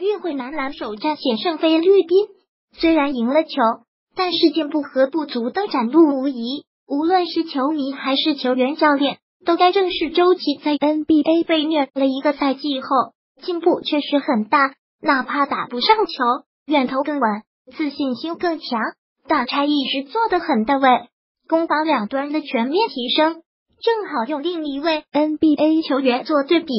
运会男篮首战险胜菲律宾，虽然赢了球，但事件不和不足的展露无遗。无论是球迷还是球员、教练，都该正视周琦在 NBA 被虐了一个赛季后，进步确实很大。哪怕打不上球，远投更稳，自信心更强，打拆一直做得很到位，攻防两端的全面提升，正好用另一位 NBA 球员做对比。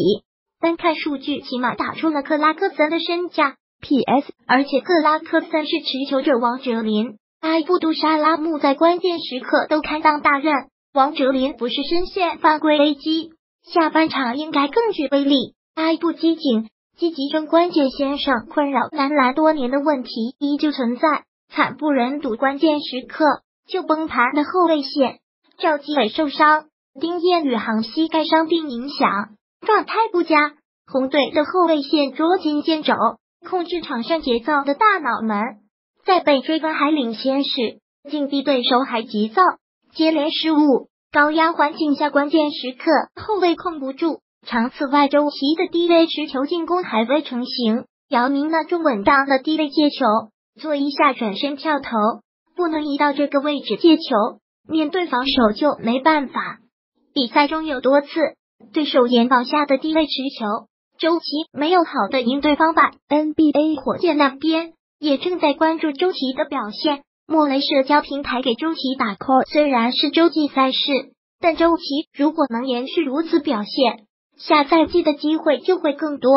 单看数据，起码打出了克拉克森的身价。P.S. 而且克拉克森是持球者王哲林。埃布杜沙拉木在关键时刻都堪当大任，王哲林不是深陷犯规危机，下半场应该更具威力。埃布机警，积极争关键先生，困扰男篮多年的问题依旧存在，惨不忍睹。关键时刻就崩盘的后卫线，赵继伟受伤，丁彦雨航膝盖伤病影响，状态不佳。红队的后卫线捉襟见肘，控制场上节奏的大脑门。在被追分还领先时，竞技对手还急躁，接连失误。高压环境下，关键时刻后卫控不住。长此外，周琦的低位持球进攻还未成型。姚明那种稳当的低位接球，做一下转身跳投，不能移到这个位置接球，面对防守就没办法。比赛中有多次对手眼保下的低位持球，周琦没有好的应对方法。NBA 火箭那边。也正在关注周琦的表现。莫雷社交平台给周琦打 call，虽然是洲际赛事，但周琦如果能延续如此表现，下赛季的机会就会更多。